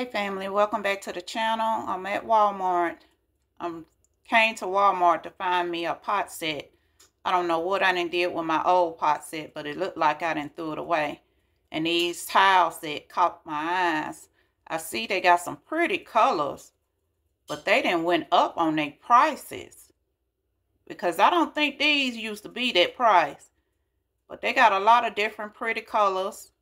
Hey family, welcome back to the channel. I'm at Walmart. I am came to Walmart to find me a pot set. I don't know what I done did with my old pot set, but it looked like I didn't threw it away. And these tiles that caught my eyes. I see they got some pretty colors, but they didn't went up on their prices. Because I don't think these used to be that price. But they got a lot of different pretty colors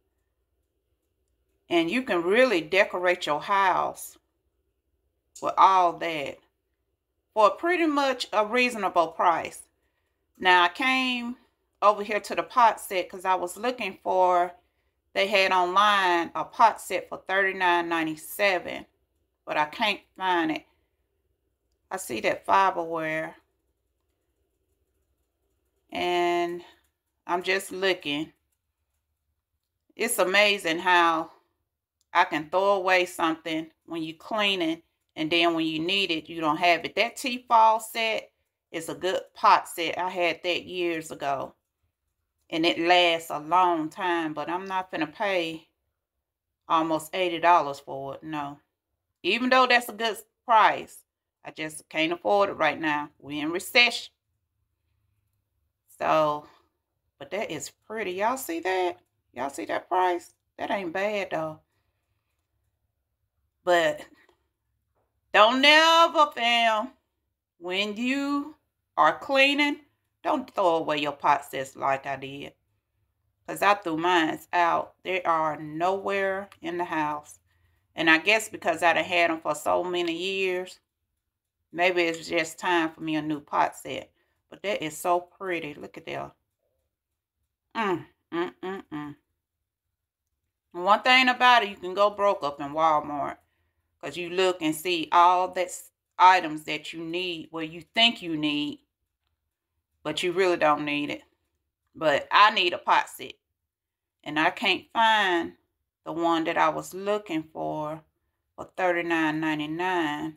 and you can really decorate your house with all that for pretty much a reasonable price. Now, I came over here to the pot set because I was looking for, they had online a pot set for $39.97, but I can't find it. I see that Farberware. And I'm just looking. It's amazing how I can throw away something when you clean it, and then when you need it, you don't have it. That T-fal set is a good pot set. I had that years ago. And it lasts a long time, but I'm not going to pay almost $80 for it. No. Even though that's a good price, I just can't afford it right now. We're in recession. So, but that is pretty. Y'all see that? Y'all see that price? That ain't bad, though. But don't never, fam, when you are cleaning, don't throw away your pot sets like I did. Because I threw mine out. They are nowhere in the house. And I guess because I done had them for so many years, maybe it's just time for me a new pot set. But that is so pretty. Look at that. Mm, mm, mm, mm. One thing about it, you can go broke up in Walmart. Because you look and see all that items that you need, well, you think you need, but you really don't need it. But I need a pot set. And I can't find the one that I was looking for for $39.99.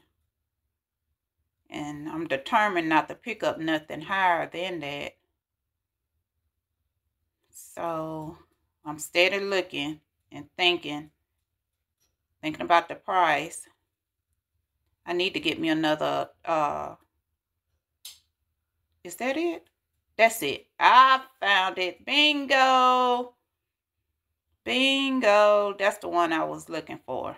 And I'm determined not to pick up nothing higher than that. So I'm steady looking and thinking thinking about the price. I need to get me another, uh, is that it? That's it. I found it. Bingo. Bingo. That's the one I was looking for.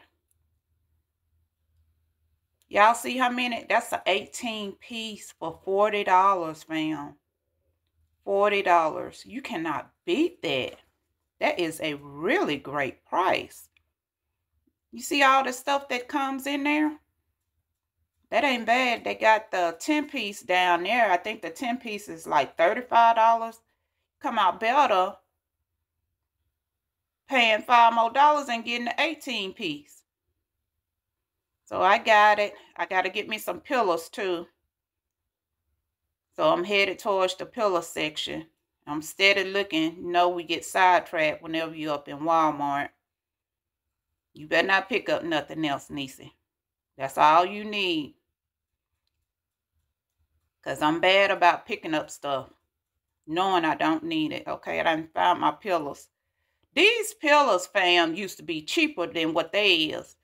Y'all see how many? That's an 18 piece for $40, fam. $40. You cannot beat that. That is a really great price. You see all the stuff that comes in there? That ain't bad. They got the 10 piece down there. I think the 10 piece is like $35. Come out better paying five more dollars and getting the 18 piece. So I got it. I got to get me some pillows too. So I'm headed towards the pillow section. I'm steady looking. You know we get sidetracked whenever you're up in Walmart. You better not pick up nothing else, Neicy. That's all you need. Because I'm bad about picking up stuff. Knowing I don't need it. Okay, I done found my pillows. These pillows, fam, used to be cheaper than what they is.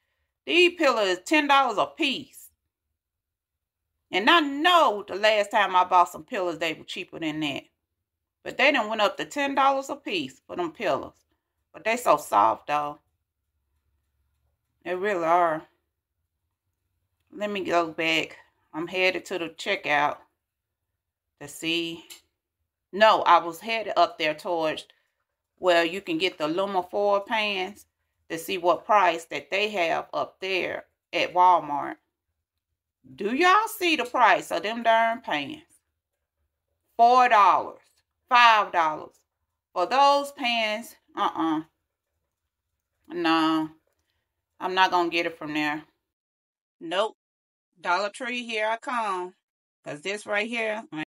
These pillows $10 a piece. And I know the last time I bought some pillows, they were cheaper than that. But they done went up to $10 a piece for them pillows. But they so soft, though. They really are. Let me go back. I'm headed to the checkout to see. No, I was headed up there towards where you can get the Luma4 pans to see what price that they have up there at Walmart. Do y'all see the price of them darn pans? $4, $5. For those pans, uh-uh. No. I'm not going to get it from there. Nope. Dollar Tree, here I come. Because this right here,